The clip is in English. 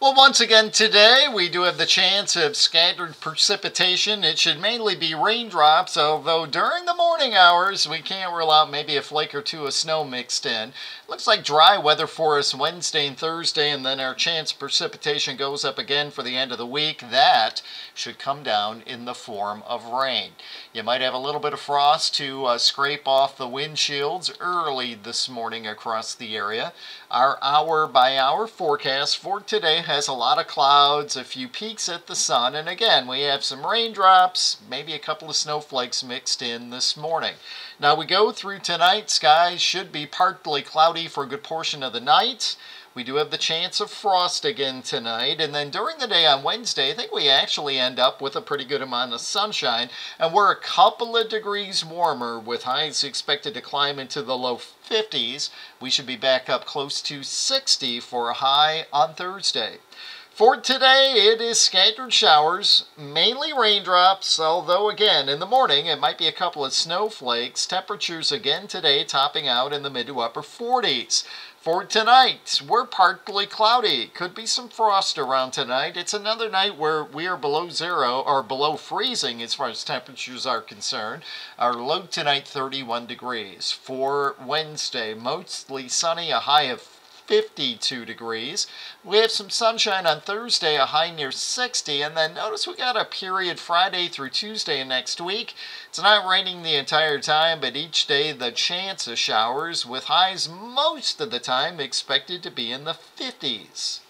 Well, once again today, we do have the chance of scattered precipitation. It should mainly be raindrops, although during the morning hours, we can't rule out maybe a flake or two of snow mixed in. Looks like dry weather for us Wednesday and Thursday, and then our chance precipitation goes up again for the end of the week. That should come down in the form of rain. You might have a little bit of frost to uh, scrape off the windshields early this morning across the area. Our hour by hour forecast for today has a lot of clouds, a few peaks at the sun, and again, we have some raindrops, maybe a couple of snowflakes mixed in this morning. Now we go through tonight, skies should be partly cloudy for a good portion of the night. We do have the chance of frost again tonight, and then during the day on Wednesday, I think we actually end up with a pretty good amount of sunshine, and we're a couple of degrees warmer with highs expected to climb into the low 50s. We should be back up close to 60 for a high on Thursday. For today, it is scattered showers, mainly raindrops, although again, in the morning, it might be a couple of snowflakes. Temperatures again today topping out in the mid to upper 40s. For tonight, we're partly cloudy. Could be some frost around tonight. It's another night where we are below zero or below freezing as far as temperatures are concerned. Our low tonight 31 degrees. For Wednesday, mostly sunny, a high of 52 degrees. We have some sunshine on Thursday, a high near 60, and then notice we got a period Friday through Tuesday next week. It's not raining the entire time, but each day the chance of showers with highs most of the time expected to be in the 50s.